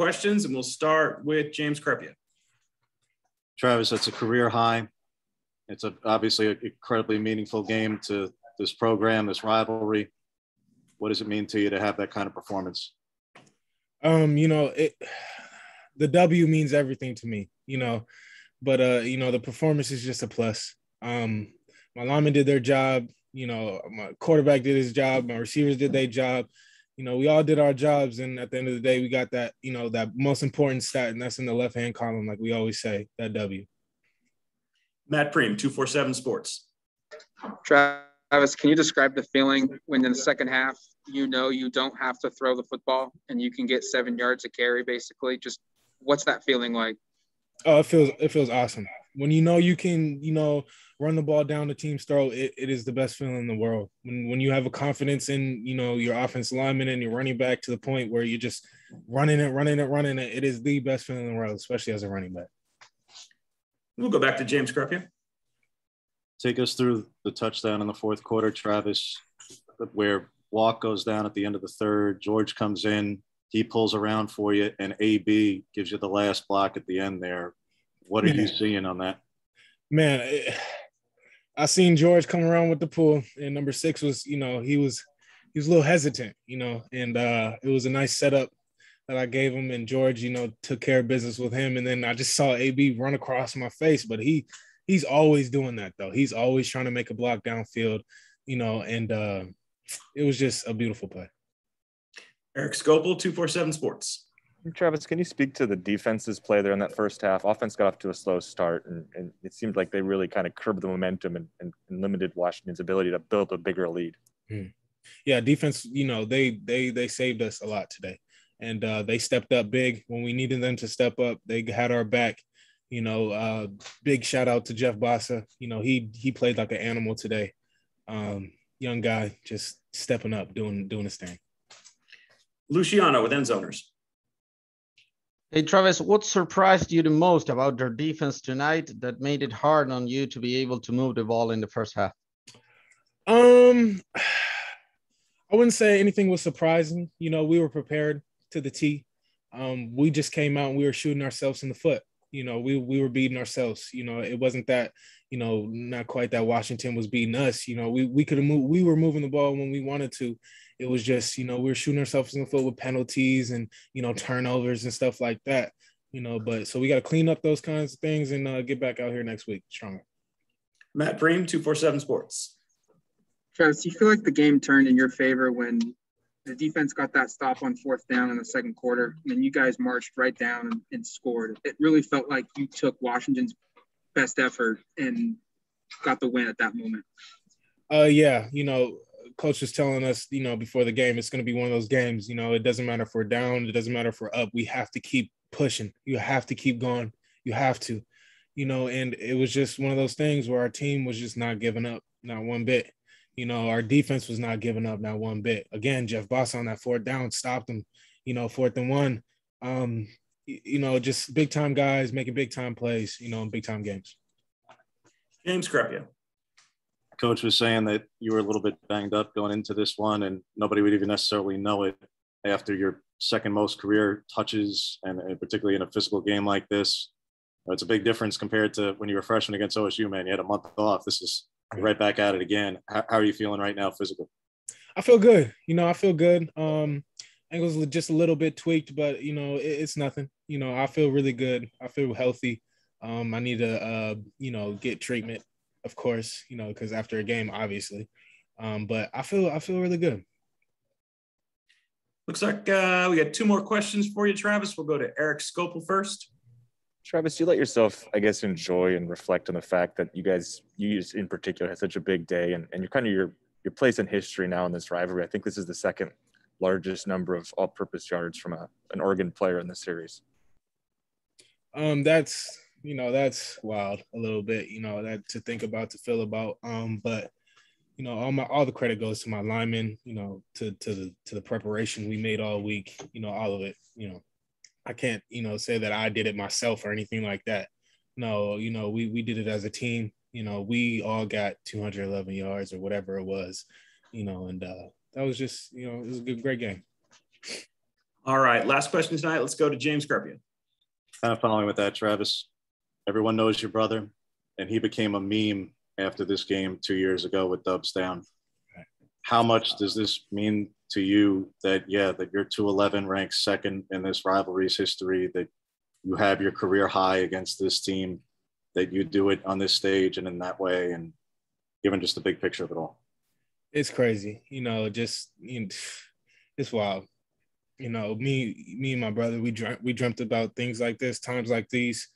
questions, and we'll start with James Crepea. Travis, that's a career high. It's a, obviously an incredibly meaningful game to this program, this rivalry. What does it mean to you to have that kind of performance? Um, you know, it the W means everything to me, you know, but uh, you know, the performance is just a plus. Um, my linemen did their job, you know, my quarterback did his job, my receivers did their job. You know, we all did our jobs, and at the end of the day, we got that, you know, that most important stat, and that's in the left hand column, like we always say, that W. Matt Prehm, 247 Sports. Travis, can you describe the feeling when in the second half you know you don't have to throw the football and you can get seven yards of carry basically? Just what's that feeling like? Oh, it feels it feels awesome. When you know you can, you know, run the ball down the team's throat, it, it is the best feeling in the world. When when you have a confidence in, you know, your offense lineman and your running back to the point where you're just running it, running it, running it, it is the best feeling in the world, especially as a running back. We'll go back to James Crepea. Take us through the touchdown in the fourth quarter, Travis, where Walk goes down at the end of the third. George comes in, he pulls around for you, and AB gives you the last block at the end there. What are you seeing on that? Man, it, I seen George come around with the pull, and number six was, you know, he was he was a little hesitant, you know, and uh, it was a nice setup that I gave him, and George, you know, took care of business with him. And then I just saw AB run across my face, but he he's always doing that though. He's always trying to make a block downfield, you know, and uh, it was just a beautiful play. Eric Skopil, two four seven Sports. Travis, can you speak to the defense's play there in that first half? Offense got off to a slow start, and, and it seemed like they really kind of curbed the momentum and, and, and limited Washington's ability to build a bigger lead. Hmm. Yeah, defense. You know, they they they saved us a lot today and uh, they stepped up big when we needed them to step up. They had our back. You know, uh, big shout out to Jeff Bassa. You know, he he played like an animal today. Um, young guy, just stepping up, doing doing his thing. Luciano with end zoners. Hey Travis, what surprised you the most about their defense tonight that made it hard on you to be able to move the ball in the first half? Um, I wouldn't say anything was surprising. You know, we were prepared to the T. Um, we just came out and we were shooting ourselves in the foot. You know, we we were beating ourselves. You know, it wasn't that, you know, not quite that Washington was beating us. You know, we we could have moved, we were moving the ball when we wanted to. It was just, you know, we were shooting ourselves in the foot with penalties and, you know, turnovers and stuff like that. You know, but so we got to clean up those kinds of things and uh, get back out here next week stronger. Matt Prehm, 247 Sports. Travis, do you feel like the game turned in your favor when the defense got that stop on fourth down in the second quarter, and then you guys marched right down and, and scored. It really felt like you took Washington's best effort and got the win at that moment. Uh, yeah, you know, coach was telling us, you know, before the game, it's going to be one of those games. You know, it doesn't matter if we're down, it doesn't matter if we're up. We have to keep pushing. You have to keep going. You have to, you know. And it was just one of those things where our team was just not giving up, not one bit. You know, our defense was not giving up not one bit. Again, Jeff Bassa on that fourth down stopped them, you know, fourth and one. Um, you know, just big time guys making big time plays, you know, in big time games. James Crepea. Coach was saying that you were a little bit banged up going into this one, and nobody would even necessarily know it after your second most career touches, and, and particularly in a physical game like this. It's a big difference compared to when you were freshman against OSU, man. You had a month off. This is right back at it again. How, how, are you feeling right now physically? I feel good. You know, I feel good. Um, ankles just a little bit tweaked, but you know, it, it's nothing. You know, I feel really good. I feel healthy. Um, I need to, uh, you know, get treatment, of course, you know, because after a game, obviously. Um, but I feel, I feel really good. Looks like uh, we got two more questions for you, Travis. We'll go to Eric Skopil first. Travis, you let yourself, I guess, enjoy and reflect on the fact that you guys, you in particular, had such a big day, and, and you're kind of your your place in history now in this rivalry. I think this is the second largest number of all-purpose yards from a, an Oregon player in the series. Um, that's you know that's wild a little bit, you know that to think about, to feel about. Um, but you know all my all the credit goes to my linemen, you know, to to the to the preparation we made all week, you know, all of it, you know. I can't, you know, say that I did it myself or anything like that. No, you know, we we did it as a team. You know, we all got 211 yards or whatever it was, you know, and uh, that was just, you know, it was a good, great game. All right, last question tonight. Let's go to James Crepea. Kind of following with that, Travis. Everyone knows your brother, and he became a meme after this game two years ago with Dubs down. How much does this mean to you that yeah that you're 211 ranked second in this rivalry's history that you have your career high against this team that you do it on this stage and in that way and given just the big picture of it all? It's crazy you know just it's wild. You know me me and my brother we dreamt we dreamt about things like this times like these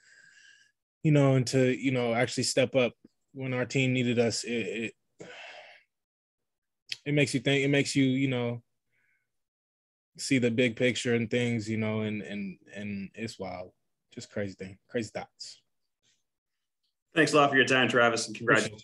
you know and to you know actually step up when our team needed us it, it it makes you think it makes you you know see the big picture and things you know and and and it's wild. Just crazy thing crazy thoughts. Thanks a lot for your time, Travis, and congratulations.